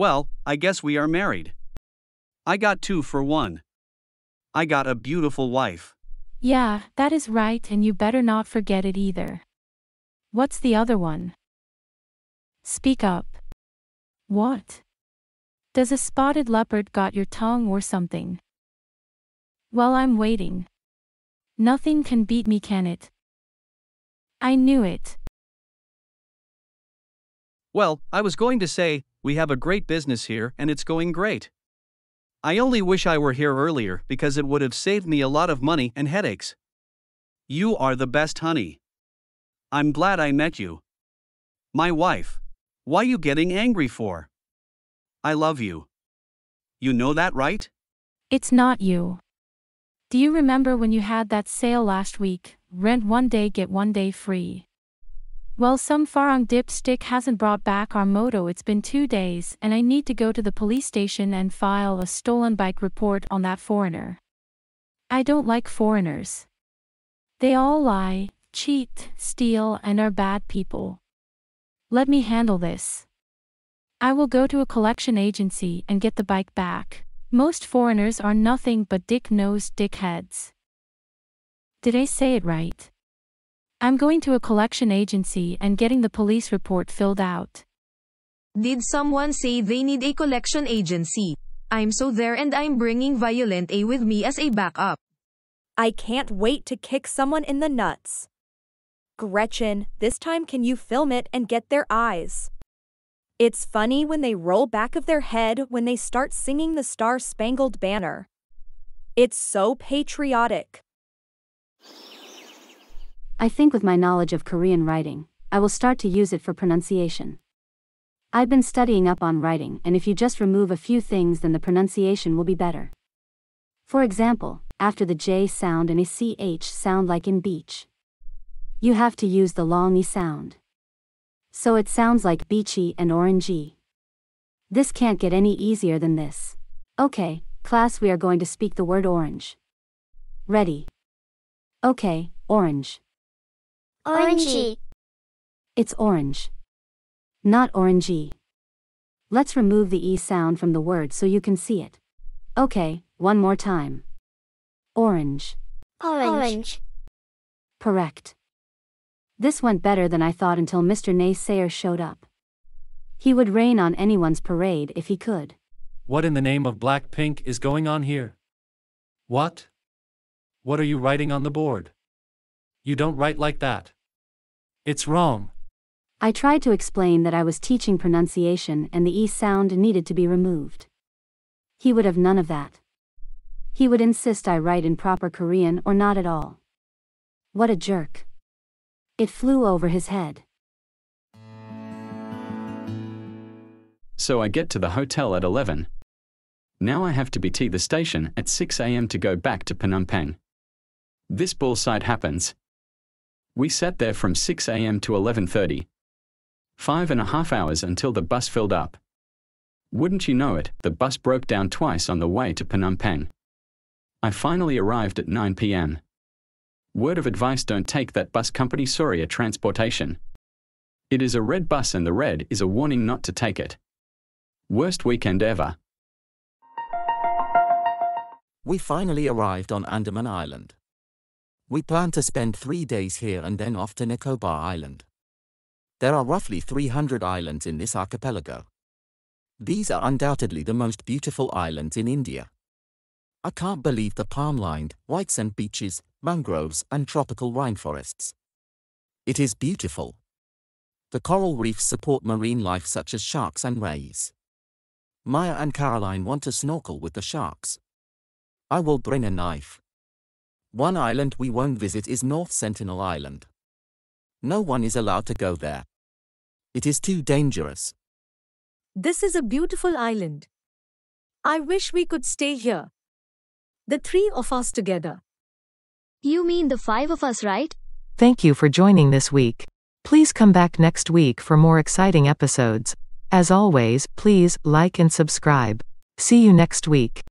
Well, I guess we are married. I got two for one. I got a beautiful wife. Yeah, that is right, and you better not forget it either. What's the other one? Speak up. What? Does a spotted leopard got your tongue or something? Well, I'm waiting. Nothing can beat me, can it? I knew it. Well, I was going to say, we have a great business here and it's going great. I only wish I were here earlier because it would have saved me a lot of money and headaches. You are the best, honey. I'm glad I met you. My wife. Why you getting angry for? I love you. You know that, right? It's not you. Do you remember when you had that sale last week? Rent one day, get one day free. Well, some Farang dipstick hasn't brought back our moto. It's been two days, and I need to go to the police station and file a stolen bike report on that foreigner. I don't like foreigners. They all lie, cheat, steal, and are bad people. Let me handle this. I will go to a collection agency and get the bike back. Most foreigners are nothing but dick-nosed dickheads. Did I say it right? I'm going to a collection agency and getting the police report filled out. Did someone say they need a collection agency? I'm so there and I'm bringing Violent A with me as a backup. I can't wait to kick someone in the nuts. Gretchen, this time can you film it and get their eyes? It's funny when they roll back of their head when they start singing the Star Spangled Banner. It's so patriotic. I think with my knowledge of Korean writing, I will start to use it for pronunciation. I've been studying up on writing, and if you just remove a few things, then the pronunciation will be better. For example, after the J sound and a CH sound like in beach, you have to use the long E sound. So it sounds like beachy and orangey. This can't get any easier than this. Okay, class, we are going to speak the word orange. Ready? Okay, orange. Orangey. It's orange. Not orangey. Let's remove the E sound from the word so you can see it. Okay, one more time. Orange. Orange. Correct. This went better than I thought until Mr. Naysayer showed up. He would rain on anyone's parade if he could. What in the name of Blackpink is going on here? What? What are you writing on the board? You don't write like that. It's wrong. I tried to explain that I was teaching pronunciation and the E sound needed to be removed. He would have none of that. He would insist I write in proper Korean or not at all. What a jerk. It flew over his head. So I get to the hotel at 11. Now I have to be at the station at 6 am to go back to Phnom Penh. This bullside happens. We sat there from 6 am to 11.30. Five and a half hours until the bus filled up. Wouldn't you know it, the bus broke down twice on the way to Phnom Penh. I finally arrived at 9 pm. Word of advice don't take that bus company Soria Transportation. It is a red bus and the red is a warning not to take it. Worst weekend ever. We finally arrived on Andaman Island. We plan to spend three days here and then off to Nicobar Island. There are roughly 300 islands in this archipelago. These are undoubtedly the most beautiful islands in India. I can't believe the palm-lined, white sand beaches, mangroves and tropical rainforests. It is beautiful. The coral reefs support marine life such as sharks and rays. Maya and Caroline want to snorkel with the sharks. I will bring a knife. One island we won't visit is North Sentinel Island. No one is allowed to go there. It is too dangerous. This is a beautiful island. I wish we could stay here. The three of us together. You mean the five of us, right? Thank you for joining this week. Please come back next week for more exciting episodes. As always, please like and subscribe. See you next week.